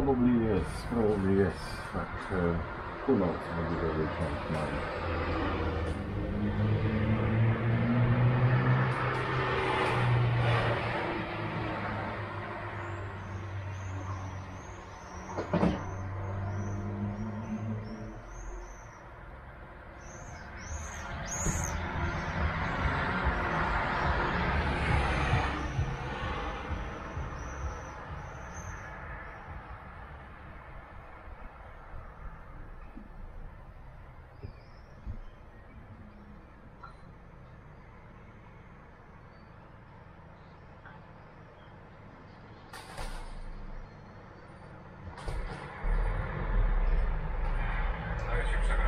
Probably yes, probably yes, but uh, who knows, maybe they will change mind. Sorry, sir.